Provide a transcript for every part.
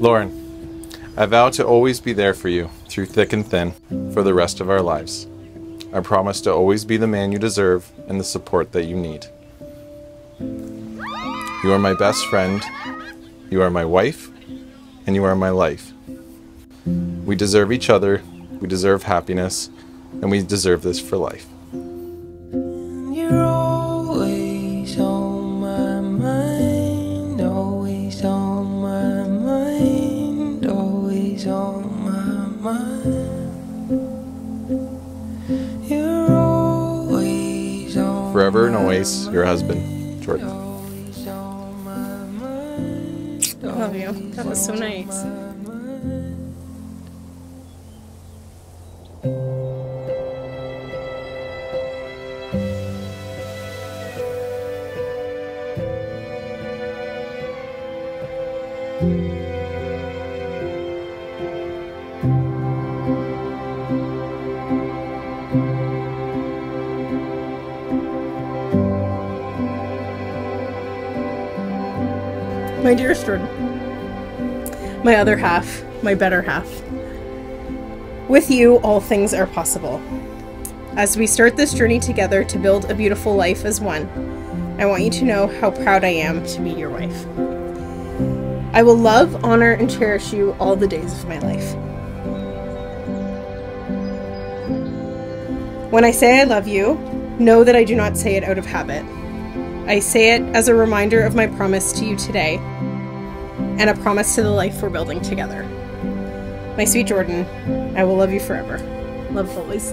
Lauren, I vow to always be there for you, through thick and thin, for the rest of our lives. I promise to always be the man you deserve and the support that you need. You are my best friend, you are my wife, and you are my life. We deserve each other, we deserve happiness, and we deserve this for life. On my mind. You're always on Forever and always, your husband, Jordan. always on my mind. I love you. That was so nice. My dearest Jordan, my other half, my better half. With you, all things are possible. As we start this journey together to build a beautiful life as one, I want you to know how proud I am to be your wife. I will love, honor, and cherish you all the days of my life. When I say I love you, know that I do not say it out of habit. I say it as a reminder of my promise to you today and a promise to the life we're building together. My sweet Jordan, I will love you forever. Love always.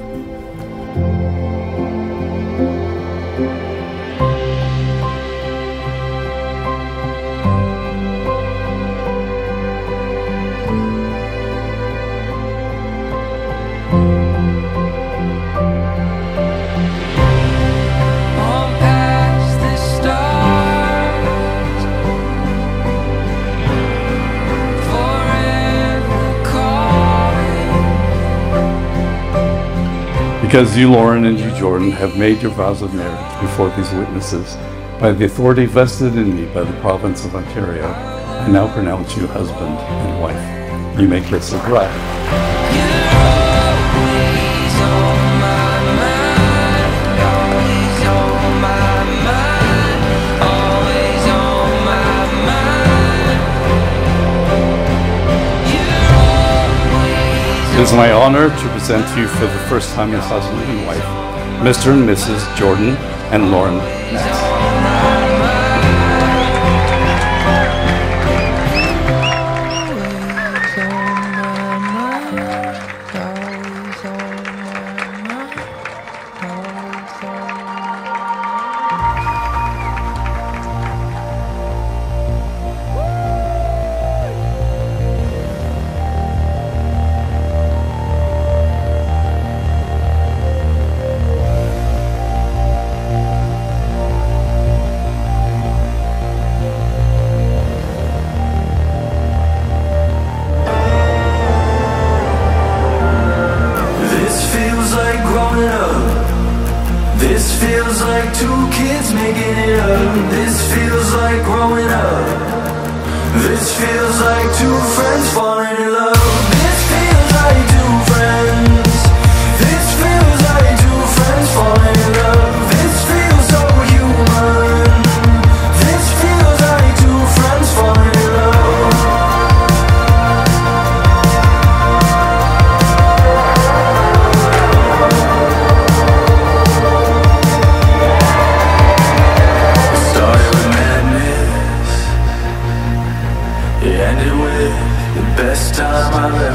Because you, Lauren, and you, Jordan, have made your vows of marriage before these witnesses, by the authority vested in me by the province of Ontario, I now pronounce you husband and wife. You may kiss the bride. Is my honor to present to you for the first time as husband and wife, Mr. and Mrs. Jordan and Lauren Ness. This feels like two kids making it up. This feels like growing up. This feels like two friends falling Father